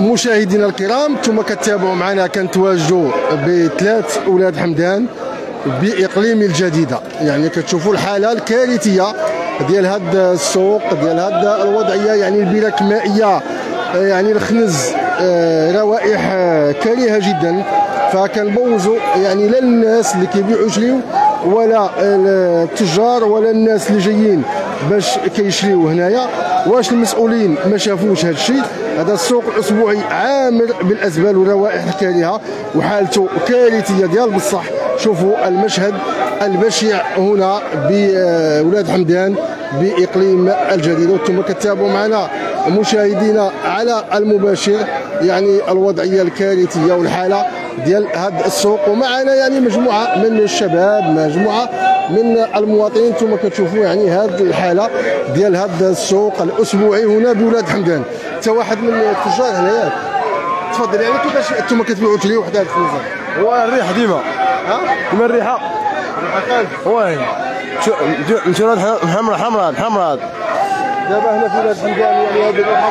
مشاهدينا الكرام أنتم كتابعوا معنا كنتواجدوا بثلاث أولاد حمدان بإقليم الجديدة. يعني كتشوفوا الحالة الكارثية ديال هذا السوق ديال هذا الوضعية يعني البرك مائيه يعني الخنز آه، روائح آه، كريهه جدا. فكنبوزوا يعني لا الناس اللي كيبيعوا يشريو ولا التجار ولا الناس اللي جايين باش كيشريو هنايا. واش المسؤولين ما شافوش هذا الشيء هذا السوق الأسبوعي عامر بالازبال والروائح الكريهه وحالته كارثية ديال بصح. شوفوا المشهد البشع هنا بولاد حمدان بإقليم الجديده وأنتم كتابعوا معنا مشاهدينا على المباشر يعني الوضعية الكارثية والحالة. ديال هذا السوق. ومعنا يعني مجموعة من الشباب مجموعة من المواطنين. أنتم كتشوفوا يعني هذه الحالة ديال هذا السوق الأسبوعي هنا بولاد حمدان. انت واحد من التجار هنايا. تفضل يعني كيفاش أنتم كتبيعوا تلي وحدة هذه الخنزه هو الريحه ديما. ها؟ ديما الريحة. واه شو حمراء حمراء حمراء دابا هنا في ولاد حمدان يعني هذه الريحة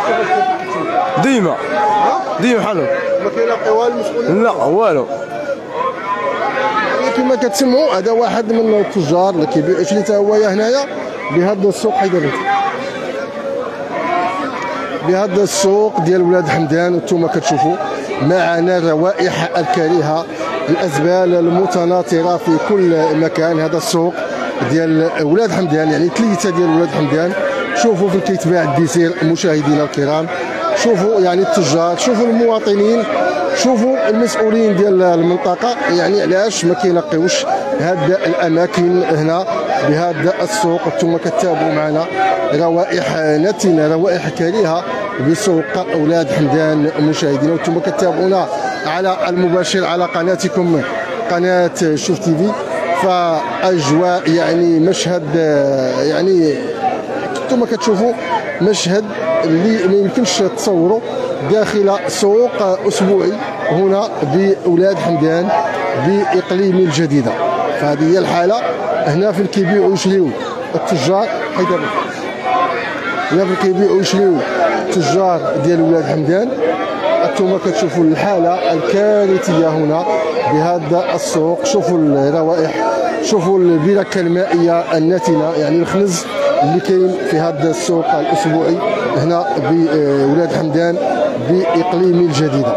ديما. ديما حلو. ما كيلاقيوها المسؤولين لا والو. يعني كما كتسمعوا هذا واحد من التجار اللي كيبيع شري حتى هو هنايا؟ بهذا السوق حيدر بهذا السوق ديال ولاد حمدان وأنتم كتشوفوا معنا الروائح الكريهه الأزبال المتناثره في كل مكان هذا السوق ديال ولاد حمدان يعني ثلاثة ديال ولاد حمدان. شوفوا في كيتباع الديسير مشاهدينا الكرام. شوفوا يعني التجار شوفوا المواطنين شوفوا المسؤولين ديال المنطقة. يعني علاش ما كينقيوش هاد الأماكن هنا بهذا السوق؟ أنتم كتابعوا معنا روائح نتنه روائح كريهة بسوق أولاد حمدان مشاهدينا وأنتم كتابعونا على المباشر على قناتكم قناة شوف تي في فأجواء يعني مشهد يعني أنتم كتشوفوا مشهد اللي ما يمكنش تصوروا داخل سوق أسبوعي هنا بأولاد حمدان بإقليم الجديدة. فهذه هي الحالة. هنا فين كيبيعوا ويشريوا التجار. حيدر. هنا فين كيبيعوا ويشريوا التجار ديال ولاد حمدان. أنتم كتشوفوا الحالة الكارثية هنا بهذا السوق. شوفوا الروائح. شوفوا البركة المائية النتنه يعني الخنز. اللي كاين في هذا السوق الأسبوعي هنا بولاد حمدان بإقليم الجديدة.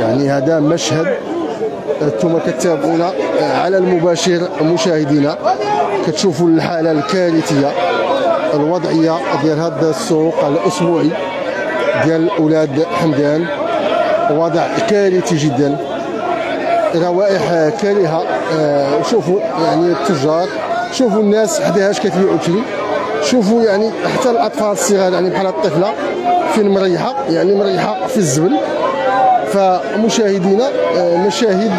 يعني هذا مشهد أنتم كتابعونا على المباشر مشاهدينا. كتشوفوا الحالة الكارثية الوضعية ديال هذا السوق الأسبوعي ديال أولاد حمدان. وضع كارثي جدا. روائح كريهه آه، شوفوا يعني التجار شوفوا الناس حداهاش كتبيعوا تري شوفوا يعني حتى الأطفال الصغار يعني بحال الطفلة فين مريحة يعني مريحة في الزبل فمشاهدينا آه، مشاهد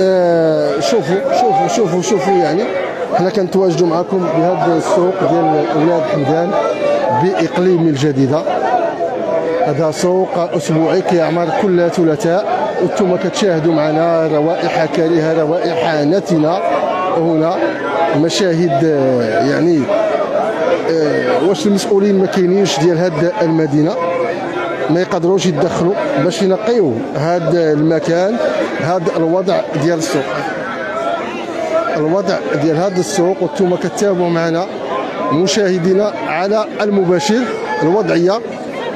آه، شوفوا شوفوا شوفوا شوفوا يعني حنا كنتواجدوا معكم بهذا السوق ديال أولاد حمدان بإقليم الجديدة. هذا سوق أسبوعي كيعمر كل ثلاثاء. وأنتم كتشاهدوا معنا روائح كريهه روائح نتنه هنا مشاهد آه، يعني واش المسؤولين ما كاينينش ديال هاد المدينة؟ ما يقدروش يتدخلوا باش ينقيو هذا المكان هذا الوضع ديال السوق. الوضع ديال هذا السوق وأنتم كتابعوا معنا مشاهدينا على المباشر الوضعية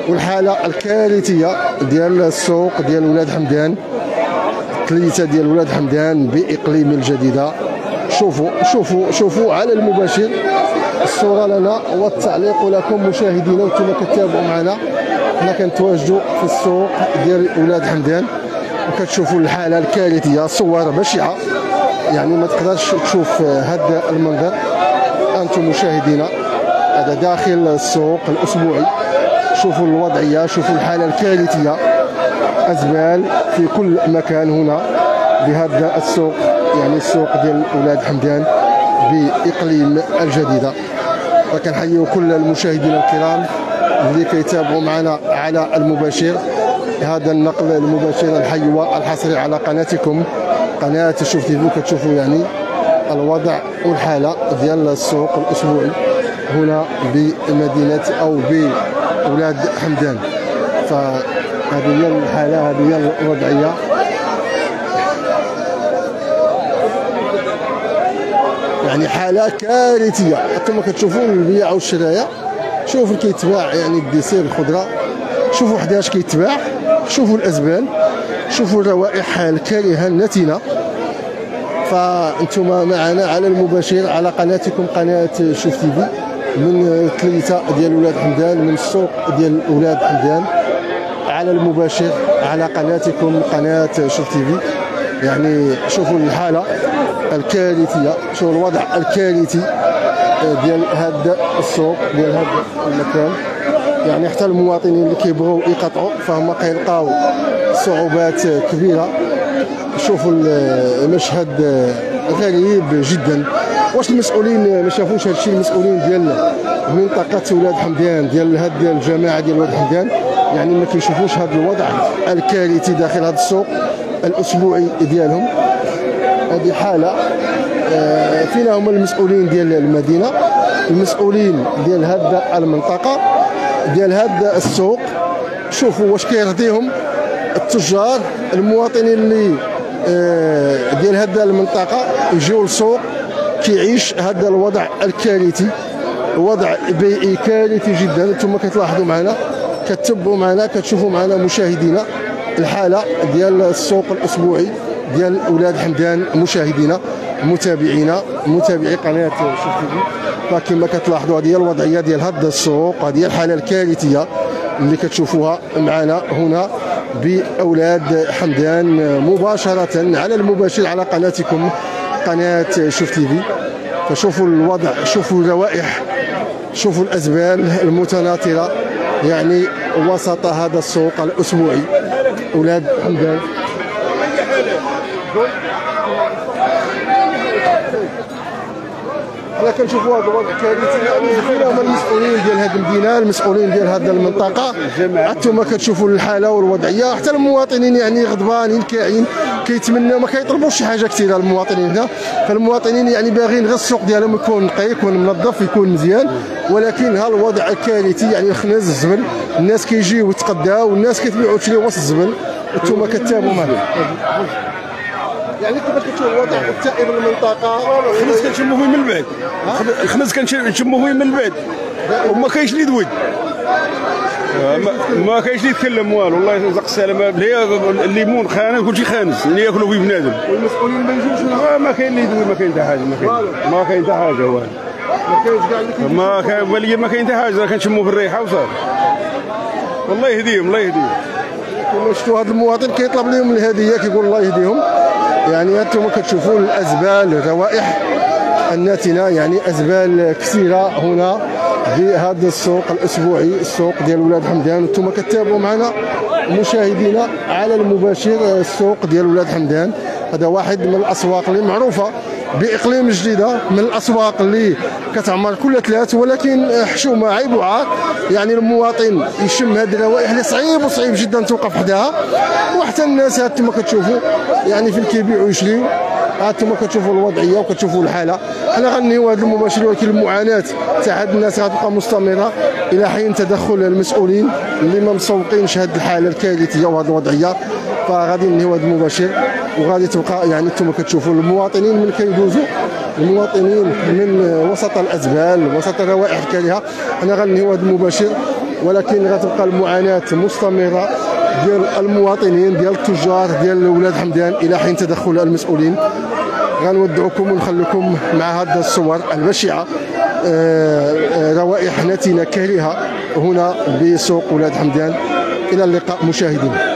والحالة الكارثية ديال السوق ديال ولاد حمدان. ثلاثة ديال ولاد حمدان بإقليم الجديدة. شوفوا شوفوا شوفوا على المباشر. الصورة لنا والتعليق لكم مشاهدينا وأنتم كتابعوا معنا. حنا كنتواجدوا في السوق ديال ولاد حمدان. وكتشوفوا الحالة الكارثية صور بشعة. يعني ما تقدرش تشوف هذا المنظر. أنتم مشاهدينا هذا داخل السوق الأسبوعي. شوفوا الوضعية شوفوا الحالة الكارثية. أزبال في كل مكان هنا بهذا السوق يعني السوق ديال أولاد حمدان. بإقليم الجديدة. وكنحيوا كل المشاهدين الكرام اللي كيتابعوا معنا على المباشر. هذا النقل المباشر الحي والحصري على قناتكم. قناة شوف تيفي كتشوفوا يعني الوضع والحالة ديال السوق الأسبوعي هنا بمدينة أو بولاد حمدان. ف هذه هي الحالة هذه هي الوضعية. يعني حاله كارثية. أنتم كتشوفوا البيع والشرايه شوفوا كيتباع يعني الديسير الخضرة شوفوا حداش كيتباع شوفوا الأزبال شوفوا الروائح الكريهه النتنه فأنتم معنا على المباشر على قناتكم قناة شوف تي في من ثلاثة ديال ولاد حمدان من السوق ديال ولاد حمدان. على المباشر على قناتكم قناة شوف تي في. يعني شوفوا الحالة. الكارثية شوفوا الوضع الكارثي ديال هذا السوق ديال هذا المكان. يعني حتى المواطنين اللي كيبغوا يقطعوا فهم كيلقاو صعوبات كبيرة. شوفوا المشهد غريب جدا. واش المسؤولين ما شافوش هذا الشيء المسؤولين ديال منطقة ولاد حمدان ديال هاد ديال الجماعة ديال ولاد حمدان. يعني ما كيشوفوش هذا الوضع الكارثي داخل هذا السوق الأسبوعي ديالهم. هذه حاله آه، فينا هما المسؤولين ديال المدينة المسؤولين ديال هذا المنطقة ديال هذا السوق. شوفوا واش كيرضيهم التجار المواطنين اللي آه، ديال هذا المنطقة يجيو للسوق كيعيش هذا الوضع الكارثي وضع بيئي كارثي جدا. أنتم كتلاحظوا معنا كتتبعوا معنا كتشوفوا معنا مشاهدينا. الحالة ديال السوق الأسبوعي ديال أولاد حمدان مشاهدينا متابعينا متابعي قناة شوف فكما كتلاحظوا هذه الوضعية ديال هذا السوق هذه الحالة الكارثية اللي كتشوفوها معنا هنا بأولاد حمدان مباشرة على المباشر على قناتكم قناة شوف تي في فشوفوا الوضع شوفوا الروائح شوفوا الأزبال المتناثرة يعني وسط هذا السوق الأسبوعي. أولاد حمدان حنا كنشوفوا هذا الوضع كارثي. يعني فينا هما المسؤولين ديال هذه المدينة المسؤولين ديال هذه المنطقة. أنتم كتشوفوا الحالة والوضعية حتى المواطنين يعني غضبانين كاعين كيتمناو ما كيطلبوش شي حاجة كثيره المواطنين هنا. فالمواطنين يعني باغيين غير السوق ديالهم يكون نقي يكون منظف يكون مزيان. ولكن ها الوضع كارثي يعني خناز الزبل. الناس كيجيو يتقداو والناس كتبيعوا تشري وسط الزبل. أنتم كتابعوا معنا. يعني كيفاش كتشوف الوضع التائب المنطقة؟ الخنز كنشمو فيه من بعد الخنز كنشمو فيه من بعد وما كاينش اللي يدوي ما, ما كاينش اللي يتكلم والو الله يرزق السلامه هي الليمون خانز كلشي خانز اللي ياكلوا فيه بنادم. والمسؤولين ما يجوش ما, ما كاين اللي يدوي ما كاين حتى حاجة ما كاين. ما كاين حتى حاجة والو. ما كاينش كاع اللي كيجي. ما كاين وليا ما كاين حتى حاجة كنشمو في الريحة وصافي والله يهديهم الله يهديهم. شفتوا هذا المواطن كيطلب لهم الهدية كيقول الله يهديهم. يعني أنتم كتشوفوا الازبال الروائح الناتنة يعني ازبال كثيرة هنا. في هذا السوق الأسبوعي السوق ديال ولاد حمدان. أنتم كتابعوا معنا مشاهدينا على المباشر السوق ديال ولاد حمدان. هذا واحد من الأسواق اللي معروفة بإقليم جديدة من الأسواق اللي كتعمر كل ثلاث ولكن حشومه عيب وعار يعني المواطن يشم هذه الروائح اللي صعيب وصعيب جدا توقف حداها. وحتى الناس هانتم كتشوفوا يعني فين كيبيعوا ويشريوا هانتم كتشوفوا الوضعية وكتشوفوا الحالة. حنا غنيو هذا المباشر ولكن المعاناة. تاع هاد الناس غتبقى مستمرة إلى حين تدخل المسؤولين اللي ما مسوقينش هذه الحالة الكارثية وهذه الوضعية. فغادي ننهيو هذا المباشر وغادي تبقى يعني أنتم كتشوفوا المواطنين من كيدوزوا المواطنين من وسط الأزبال وسط الروائح الكريهه أنا غنهيو هذا المباشر ولكن غتبقى المعاناة مستمرة. ديال المواطنين ديال التجار ديال ولاد حمدان إلى حين تدخل المسؤولين. غنودعكم ونخليكم مع هذه الصور البشعه آه، آه، روائح نتنه كريهه هنا بسوق ولاد حمدان. إلى اللقاء مشاهدينا